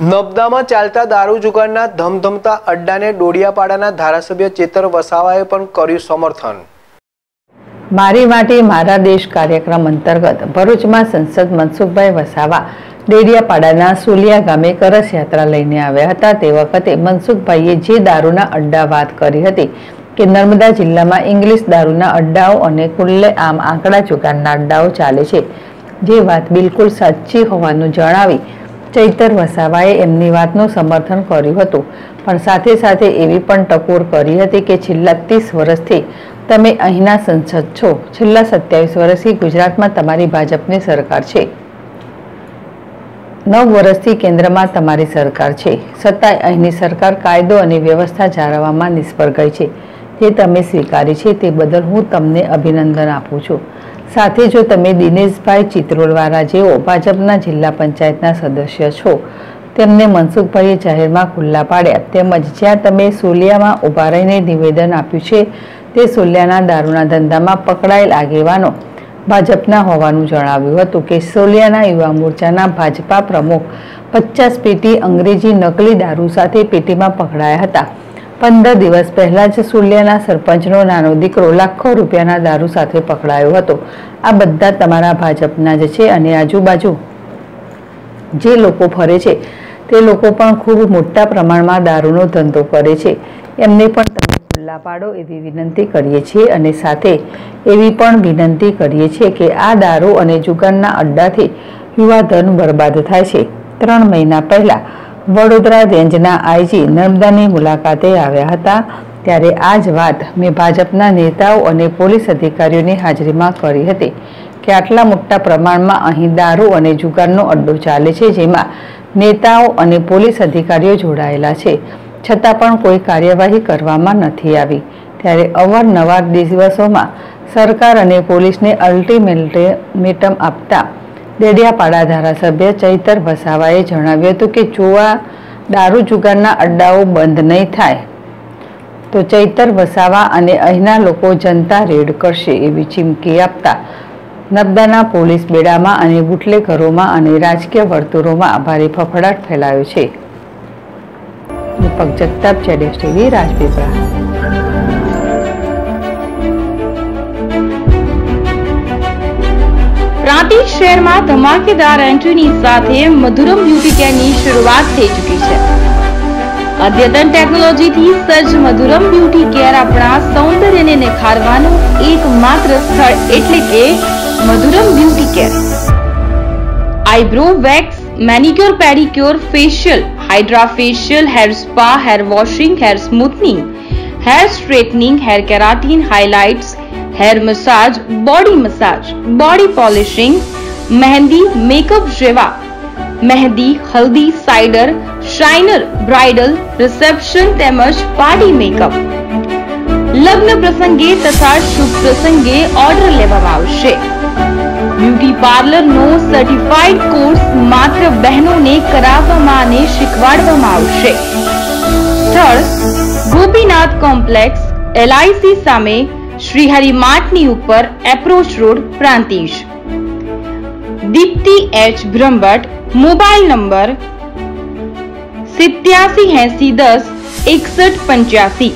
નબદામાં ચાલતા દારૂ જુગારના ધમધમતા અડ્ડાને ડોડિયાપાડાના ધારાસભ્ય ચેતર વસાવાએ પણ કર્યું સમર્થન. મારી માટી મારા દેશ કાર્યક્રમ અંતર્ગત ભરૂચમાં સંસદ મનસુખભાઈ વસાવા ડેડિયાપાડાના સુલિયા ગામે કરસ યાત્રા લઈને આવ્યા હતા. તે વખતે મનસુખભાઈએ જે દારૂના અડ્ડા વાત કરી હતી કે નર્મદા જિલ્લામાં ઇંગ્લિશ દારૂના અડ્ડાઓ અને ખુલ્લે આમ આંકડા જુગારના અડ્ડાઓ ચાલે છે, જે વાત બિલકુલ સાચી હોવાનું જણાવી ચૈતર વસાવાએ એમની વાતનું સમર્થન કર્યું હતું. પણ સાથે સાથે એવી પણ ટકોર કરી હતી કે છેલ્લા ત્રીસ વર્ષથી તમે અહીંના સંસદ છો. છેલ્લા સત્યાવીસ વર્ષથી ગુજરાતમાં તમારી ભાજપની સરકાર છે. નવ વર્ષથી કેન્દ્રમાં તમારી સરકાર છે. છતાંય અહીંની સરકાર કાયદો અને વ્યવસ્થા જાળવવામાં નિષ્ફળ ગઈ છે. જે તમે સ્વીકારી છે તે બદલ હું તમને અભિનંદન આપું છું. સાથે જો તમે દિનેશભાઈ ચિત્રોલવાળા જેઓ ભાજપના જિલ્લા પંચાયતના સદસ્ય છો, તેમને મનસુખભાઈએ જાહેરમાં ખુલ્લા પાડ્યા. તેમજ જ્યાં તમે સોલિયામાં ઊભા રહીને નિવેદન આપ્યું છે, તે સોલિયાના દારૂના ધંધામાં પકડાયેલ આગેવાનો ભાજપના હોવાનું જણાવ્યું હતું કે સોલિયાના યુવા મોરચાના ભાજપા પ્રમુખ પચાસ પેટી અંગ્રેજી નકલી દારૂ સાથે પેટીમાં પકડાયા હતા. પંદર દિવસ પહેલાં જ સુલ્યાના સરપંચનો નાનો દીકરો લાખો રૂપિયાના દારૂ સાથે પકડાયો હતો. આ બધા તમારા ભાજપના જ છે અને આજુબાજુ જે લોકો ફરે છે, તે લોકો પણ ખૂબ મોટા પ્રમાણમાં દારૂનો ધંધો કરે છે. એમને પણ તમે ખુલ્લા પાડો એવી વિનંતી કરીએ છીએ અને સાથે એવી પણ વિનંતી કરીએ છીએ કે આ દારૂ અને જુગારના અડ્ડાથી યુવા ધન બરબાદ થાય છે. ત્રણ મહિના પહેલા વડોદરા રેન્જના આઈજી નર્મદાની મુલાકાતે આવ્યા હતા ત્યારે આ જ વાત મેં ભાજપના નેતાઓ અને પોલીસ અધિકારીઓની હાજરીમાં કરી હતી કે આટલા મોટા પ્રમાણમાં અહીં દારૂ અને જુગારનો અડ્ડો ચાલે છે જેમાં નેતાઓ અને પોલીસ અધિકારીઓ જોડાયેલા છે. છતાં પણ કોઈ કાર્યવાહી કરવામાં નથી આવી. ત્યારે અવારનવાર દિવસોમાં સરકાર અને પોલીસને અલ્ટિમેટમ આપતા ડેડિયાપાડા ધારાસભ્ય ચૈતર વસાવાએ જણાવ્યું હતું કે જોવા દારૂ જુગારના અડ્ડાઓ બંધ નહીં થાય. તો ચૈતર વસાવા અને અહીંના લોકો જનતા રેડ કરશે એવી ચીમકી આપતા નબદાના પોલીસ બેડામાં અને બુટલેઘરોમાં અને રાજકીય વર્તુળોમાં ભારે ફફડાટ ફેલાયો છે. દીપક જગતાપ જેડેશ ટીવી, રાજપીપળા. પ્રાંતિજ શહેરમાં ધમાકેદાર એન્ટ્રીની સાથે મધુરમ બ્યુટી કેરની શરૂઆત થઈ ચૂકી છે. અદ્યતન ટેકનોલોજીથી સજ્જ મધુરમ બ્યુટી કેર આપણા સૌંદર્યને નિખારવાનું એકમાત્ર સ્થળ એટલે કે Madhuram beauty care eyebrow wax manicure pedicure facial hydra facial hair spa hair washing hair smoothening hair straightening hair keratin highlights hair massage body massage body polishing mehndi makeup જેવા મહેંદી હલ્દી સાઇડર શાઇનર bridal reception તેમજ party makeup લગ્ન પ્રસંગે તથા શુભ પ્રસંગે order લેવામાં આવશે બ્યુટી પાર્લરનો સર્ટિફાઈડ કોર્સ માત્ર બહેનોને કરાવવામાં અને શીખવાડવામાં આવશે સ્થળ ગોપીનાથ કોમ્પ્લેક્સ એલઆઈસી સામે શ્રીહરિ માર્ટની ઉપર approach road Prantij Deepti H Brahmbhatt mobile number સિત્યાસી એસી દસ એકસઠ પંચ્યાસી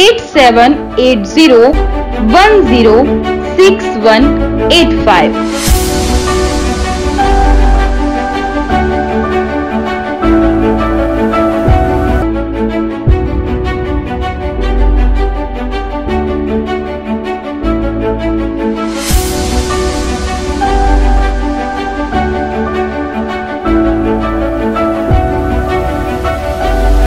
eight seven eight zero one zero six one eight five